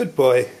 Good boy.